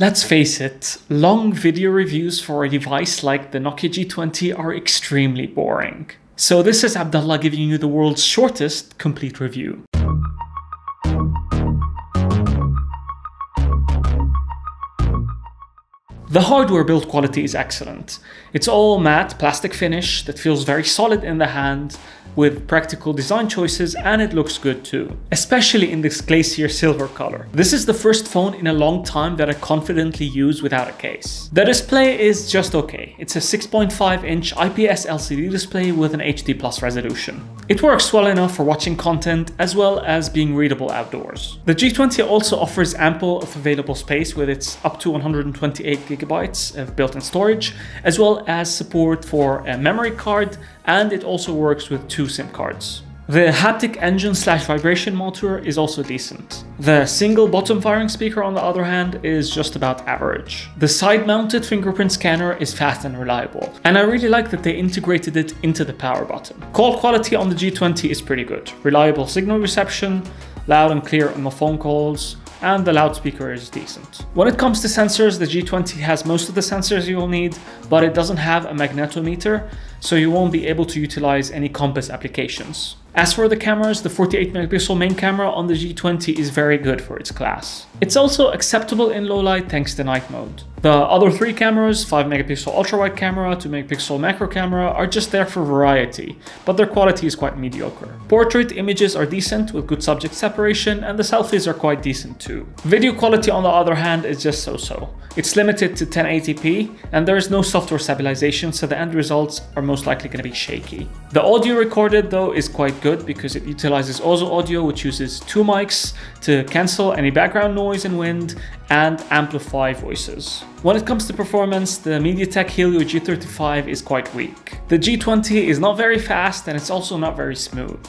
Let's face it, long video reviews for a device like the Nokia G20 are extremely boring. So this is Abdullah giving you the world's shortest complete review. The hardware build quality is excellent. It's all matte plastic finish that feels very solid in the hand with practical design choices and it looks good too, especially in this glacier silver color. This is the first phone in a long time that I confidently use without a case. The display is just okay. It's a 6.5 inch IPS LCD display with an HD plus resolution. It works well enough for watching content as well as being readable outdoors. The G20 also offers ample of available space with its up to 128 gigabytes of built-in storage, as well as support for a memory card and it also works with two SIM cards. The haptic engine slash vibration motor is also decent. The single bottom firing speaker on the other hand is just about average. The side mounted fingerprint scanner is fast and reliable, and I really like that they integrated it into the power button. Call quality on the G20 is pretty good. Reliable signal reception, loud and clear on the phone calls, and the loudspeaker is decent. When it comes to sensors, the G20 has most of the sensors you will need, but it doesn't have a magnetometer, so you won't be able to utilize any compass applications. As for the cameras, the 48 megapixel main camera on the G20 is very good for its class. It's also acceptable in low light thanks to night mode. The other three cameras, 5 megapixel ultra wide camera, 2 megapixel macro camera, are just there for variety, but their quality is quite mediocre. Portrait images are decent with good subject separation, and the selfies are quite decent too. Video quality on the other hand is just so-so. It's limited to 1080p, and there is no software stabilization, so the end results are most likely going to be shaky. The audio recorded though is quite good because it utilizes Ozo Audio, which uses two mics to cancel any background noise and wind and amplify voices. When it comes to performance, the MediaTek Helio G35 is quite weak. The G20 is not very fast and it's also not very smooth.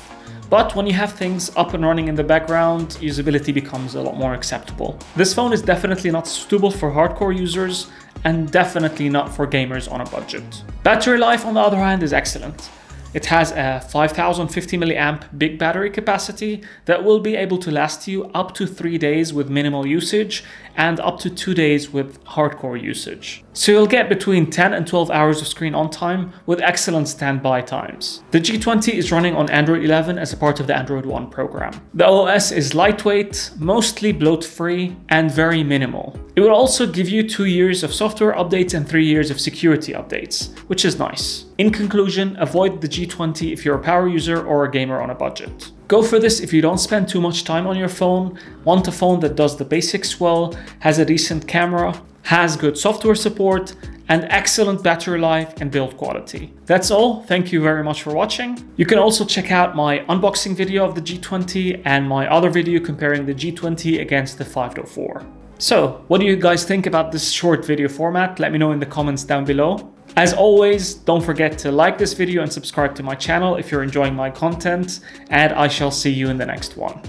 But when you have things up and running in the background, usability becomes a lot more acceptable. This phone is definitely not suitable for hardcore users and definitely not for gamers on a budget. Battery life on the other hand is excellent. It has a 5050 milliamp big battery capacity that will be able to last you up to 3 days with minimal usage and up to 2 days with hardcore usage. So you'll get between 10 and 12 hours of screen on time with excellent standby times. The G20 is running on Android 11 as a part of the Android One program. The OS is lightweight, mostly bloat free, and very minimal. It will also give you 2 years of software updates and 3 years of security updates, which is nice. In conclusion, avoid the G20 if you're a power user or a gamer on a budget. Go for this if you don't spend too much time on your phone, want a phone that does the basics well, has a decent camera, has good software support, and excellent battery life and build quality. That's all, thank you very much for watching. You can also check out my unboxing video of the G20 and my other video comparing the G20 against the 504. So, what do you guys think about this short video format? Let me know in the comments down below. As always, don't forget to like this video and subscribe to my channel if you're enjoying my content, and I shall see you in the next one.